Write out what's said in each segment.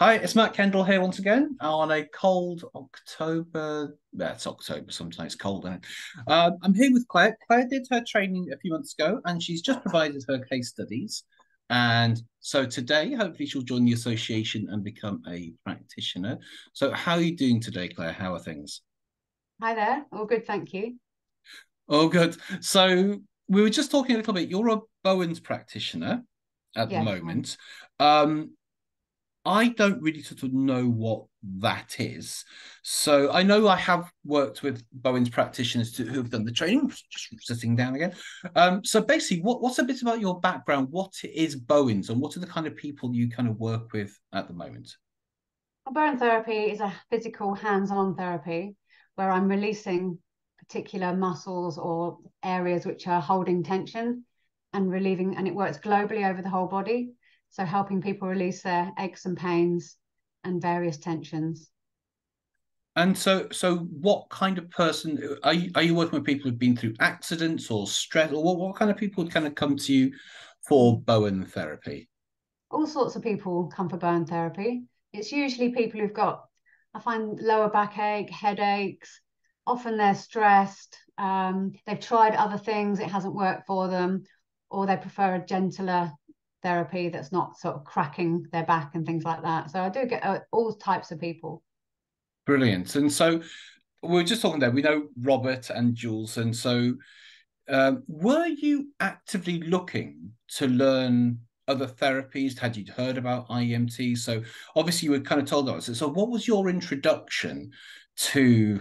Hi, it's Matt Kendall here once again on a cold October. Yeah, it's October sometimes. It's cold, isn't it? Um, I'm here with Clare. Clare did her training a few months ago and she's just provided her case studies. And so today, hopefully, she'll join the association and become a practitioner. So, how are you doing today, Clare? How are things? Hi there. All good, thank you. All good. So, we were just talking a little bit. You're a Bowen's practitioner at the moment. Um, I don't really sort of know what that is. So I know I have worked with Bowen's practitioners to, who have done the training, just sitting down again. Um, so basically, what, what's a bit about your background? What is Bowen's and what are the kind of people you kind of work with at the moment? Well, Bowen therapy is a physical hands-on therapy where I'm releasing particular muscles or areas which are holding tension and relieving, and it works globally over the whole body. So helping people release their aches and pains and various tensions. And so, so what kind of person are you? Are you working with people who've been through accidents or stress, or what, what kind of people kind of come to you for Bowen therapy? All sorts of people come for Bowen therapy. It's usually people who've got, I find, lower backache, headaches. Often they're stressed. Um, they've tried other things, it hasn't worked for them, or they prefer a gentler therapy that's not sort of cracking their back and things like that. So I do get uh, all types of people. Brilliant. And so we are just talking there. We know Robert and Jules, and so um, were you actively looking to learn other therapies? Had you heard about IEMT? So obviously you were kind of told us. So what was your introduction to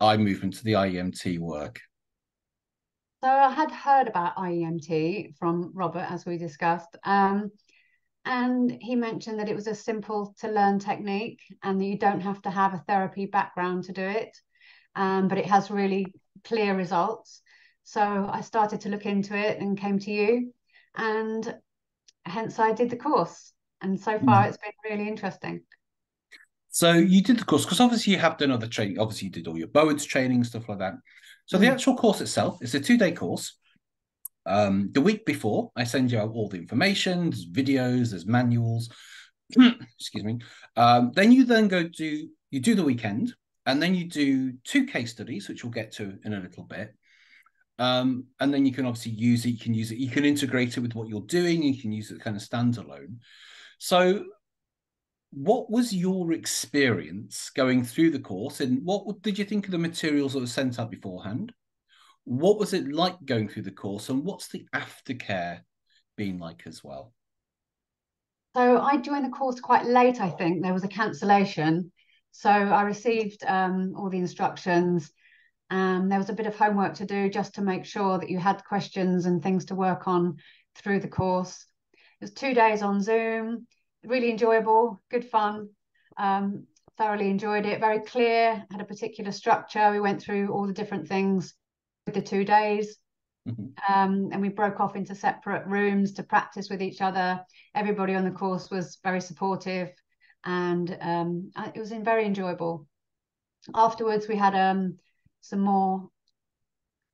eye movement, to the IEMT work? So I had heard about IEMT from Robert, as we discussed. Um, and he mentioned that it was a simple to learn technique and that you don't have to have a therapy background to do it. Um, but it has really clear results. So I started to look into it and came to you. And hence I did the course. And so far mm. it's been really interesting. So you did the course because obviously you have done other training. Obviously you did all your Bowen's training stuff like that. So mm. the actual course itself is a two-day course. Um, the week before, I send you out all the information. There's videos, there's manuals. Excuse me. Um, then you then go do you do the weekend, and then you do two case studies, which we'll get to in a little bit. Um, and then you can obviously use it. You can use it. You can integrate it with what you're doing. You can use it kind of standalone. So what was your experience going through the course and what did you think of the materials that were sent out beforehand? What was it like going through the course and what's the aftercare been like as well? So i joined the course quite late i think. There was a cancellation. So i received um, all the instructions um, there was a bit of homework to do just to make sure that you had questions and things to work on through the course. It was two days on zoom really enjoyable, good fun. Um, thoroughly enjoyed it. Very clear, had a particular structure. We went through all the different things with the two days. Mm-hmm. Um, and we broke off into separate rooms to practice with each other. Everybody on the course was very supportive and um, it was very enjoyable. Afterwards, we had um, some more,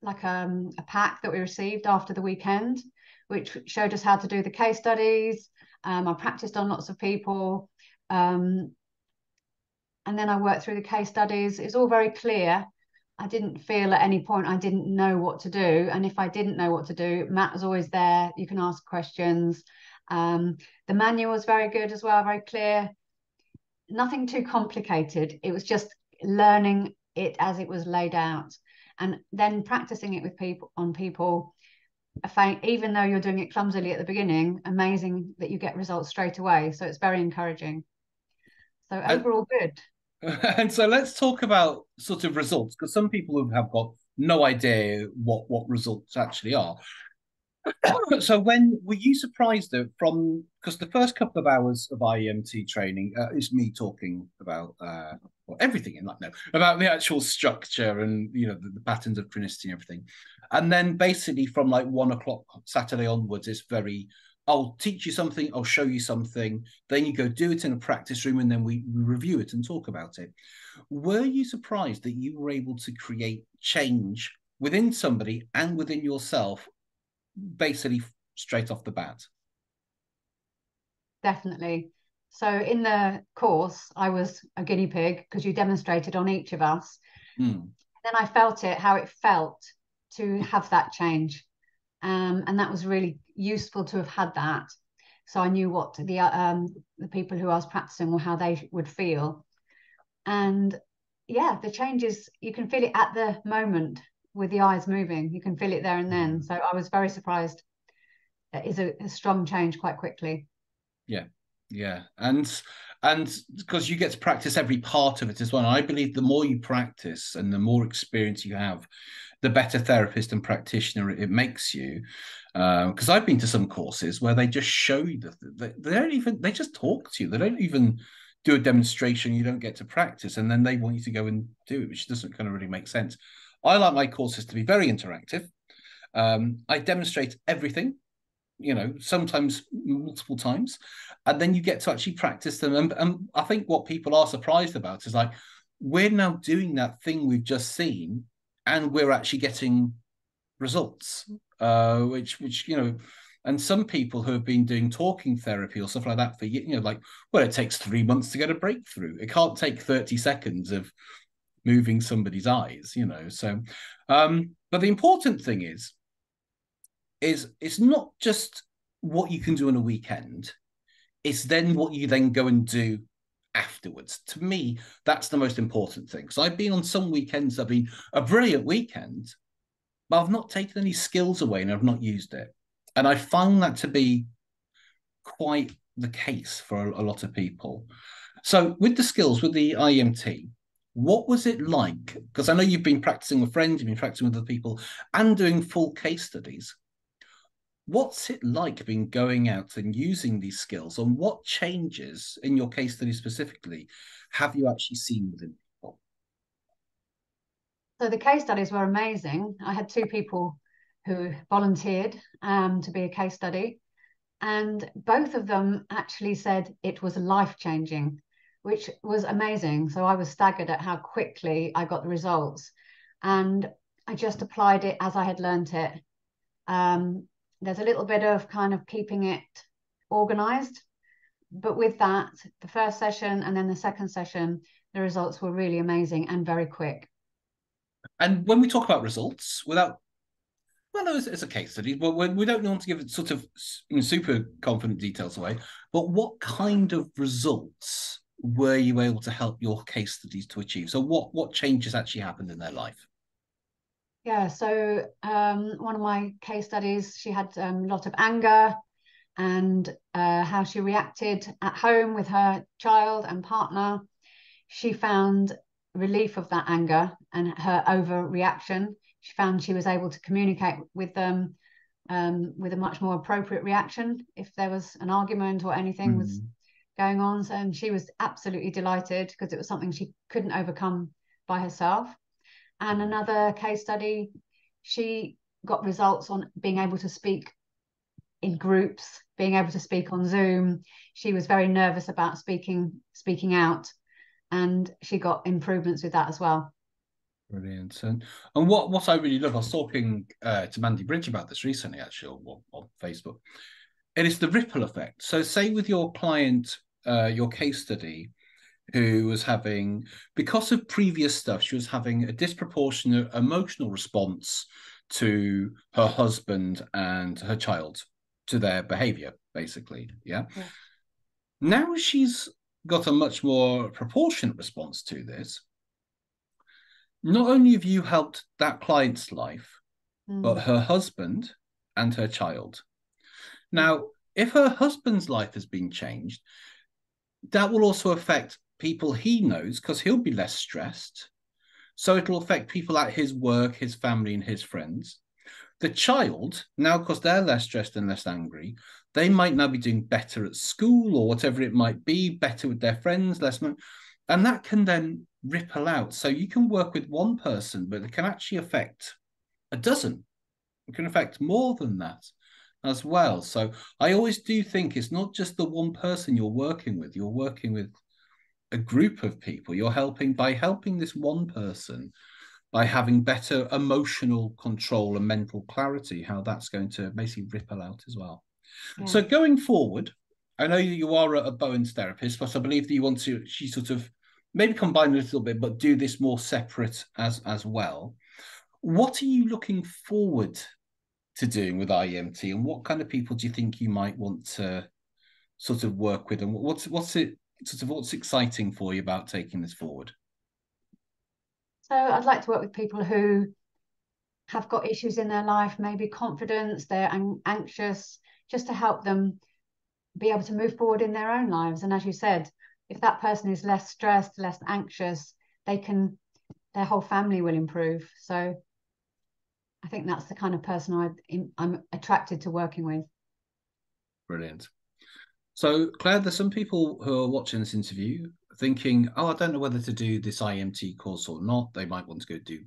like um, a pack that we received after the weekend, which showed us how to do the case studies, um, I practiced on lots of people. Um, and then I worked through the case studies. It's all very clear. I didn't feel at any point I didn't know what to do. And if I didn't know what to do, Matt was always there. You can ask questions. Um, the manual was very good as well, very clear. Nothing too complicated. It was just learning it as it was laid out and then practicing it with people on people faint, even though you're doing it clumsily at the beginning, amazing that you get results straight away. So it's very encouraging. So overall, and, good. And so let's talk about sort of results because some people have got no idea what what results actually are. so when were you surprised from because the first couple of hours of IEMT training uh, is me talking about uh, well, everything in that no about the actual structure and you know the, the, patterns of chronicity and everything, and then basically from like one o'clock Saturday onwards, it's very I'll teach you something, I'll show you something, then you go do it in a practice room, and then we, we review it and talk about it. Were you surprised that you were able to create change within somebody and within yourself basically straight off the bat. Definitely. So in the course, I was a guinea pig because you demonstrated on each of us. Mm. Then I felt it, how it felt to have that change. Um, and that was really useful to have had that. So I knew what the um, the people who I was practicing or how they would feel. And yeah, the changes you can feel it at the moment with the eyes moving. You can feel it there and then. Mm. So I was very surprised. It is a, a strong change quite quickly. Yeah, yeah, and and because you get to practice every part of it as well. And I believe the more you practice and the more experience you have, the better therapist and practitioner it makes you. Because uh, I've been to some courses where they just show you that they, they don't even they just talk to you. They don't even do a demonstration. You don't get to practice, and then they want you to go and do it, which doesn't kind of really make sense. I like my courses to be very interactive. Um, I demonstrate everything, you know, sometimes multiple times, and then you get to actually practice them. And, and I think what people are surprised about is like, we're now doing that thing we've just seen, and we're actually getting results, uh, which, which, you know, and some people who have been doing talking therapy or stuff like that for you know like well it takes three months to get a breakthrough it can't take 30 seconds of moving somebody's eyes you know so um but the important thing is is it's not just what you can do on a weekend it's then what you then go and do afterwards. To me that's the most important thing because i've been on some weekends i've been a brilliant weekend but i've not taken any skills away and i've not used it. And i found that to be quite the case for a, a lot of people. So with the skills with the IEMT what was it like? Because I know you've been practicing with friends, you've been practicing with other people, and doing full case studies. What's it like being going out and using these skills, and what changes in your case study specifically have you actually seen within people? So the case studies were amazing. I had two people who volunteered um, to be a case study, and both of them actually said it was life changing which was amazing. So I was staggered at how quickly I got the results. And I just applied it as I had learnt it. Um, there's a little bit of kind of keeping it organized. But with that, the first session and then the second session, the results were really amazing and very quick. And when we talk about results, without well, no, it's, it's a case study, but we don't want to give it sort of super confident details away. But what kind of results were you able to help your case studies to achieve? So what what changes actually happened in their life? Yeah, so um, one of my case studies, she had um, a lot of anger and uh, how she reacted at home with her child and partner. She found relief of that anger and her overreaction. She found she was able to communicate with them um, with a much more appropriate reaction if there was an argument or anything mm. was going on. So, and she was absolutely delighted because it was something she couldn't overcome by herself. And another case study, she got results on being able to speak in groups, being able to speak on Zoom. She was very nervous about speaking speaking out, and she got improvements with that as well. Brilliant. And and what what I really love, I was talking uh, to Mandy Bridge about this recently, actually, on, on Facebook. It is the ripple effect. So, say with your client, uh, your case study, who was having, because of previous stuff, she was having a disproportionate emotional response to her husband and her child, to their behavior, basically. Yeah. yeah. Now she's got a much more proportionate response to this. Not only have you helped that client's life, mm. but her husband and her child. Now, if her husband's life has been changed, that will also affect people he knows because he'll be less stressed. So it'll affect people at his work, his family, and his friends. The child, now because they're less stressed and less angry, they might now be doing better at school or whatever it might be, better with their friends, less. And that can then ripple out. So you can work with one person, but it can actually affect a dozen. It can affect more than that as well. So I always do think it's not just the one person you're working with, you're working with a group of people. You're helping by helping this one person by having better emotional control and mental clarity, how that's going to basically ripple out as well. Yeah. So going forward, I know you are a, a Bowen's therapist, but I believe that you want to she sort of maybe combine a little bit, but do this more separate as as well. What are you looking forward to doing with IEMT, and what kind of people do you think you might want to sort of work with, and what's what's it sort of what's exciting for you about taking this forward? So I'd like to work with people who have got issues in their life, maybe confidence, they're anxious, just to help them be able to move forward in their own lives. And as you said, if that person is less stressed, less anxious, they can, their whole family will improve. So I think that's the kind of person I, I'm attracted to working with. Brilliant. So, Clare, there's some people who are watching this interview thinking, oh, I don't know whether to do this IEMT course or not. They might want to go do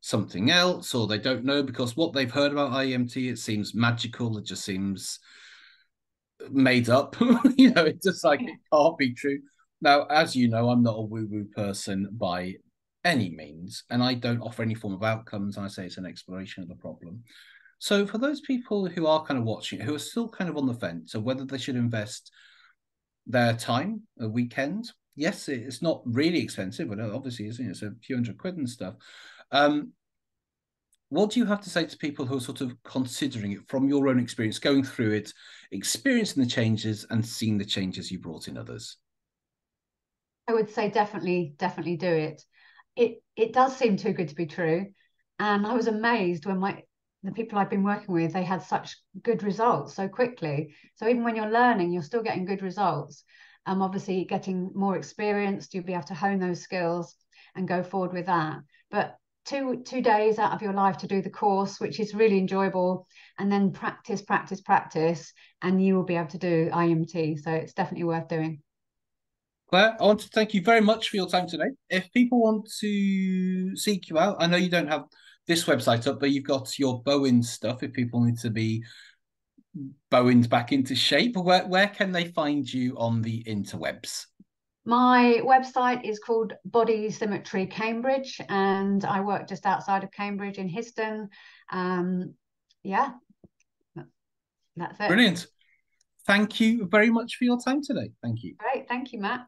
something else, or they don't know because what they've heard about IEMT, it seems magical. It just seems made up. you know, it's just like it can't be true. Now, as you know, I'm not a woo-woo person by any means, and I don't offer any form of outcomes. I say it's an exploration of the problem. So, for those people who are kind of watching, who are still kind of on the fence of whether they should invest their time, a weekend, yes, it's not really expensive, but obviously? It's a few hundred quid and stuff. Um, what do you have to say to people who are sort of considering it from your own experience, going through it, experiencing the changes and seeing the changes you brought in others? I would say definitely, definitely do it. It it does seem too good to be true. And I was amazed when my the people I've been working with, they had such good results so quickly. So even when you're learning, you're still getting good results. Um, obviously getting more experienced, you'll be able to hone those skills and go forward with that. But two two days out of your life to do the course which is really enjoyable and then practice practice practice and you will be able to do IEMT so it's definitely worth doing Clare, I want to thank you very much for your time today. If people want to seek you out, I know you don't have this website up, but you've got your Bowen stuff. If people need to be Bowened back into shape, where where can they find you on the interwebs? My website is called Body Symmetry Cambridge, and I work just outside of Cambridge in Histon. Um, yeah, that's it. Brilliant. Thank you very much for your time today. Thank you. Great. Thank you, Matt.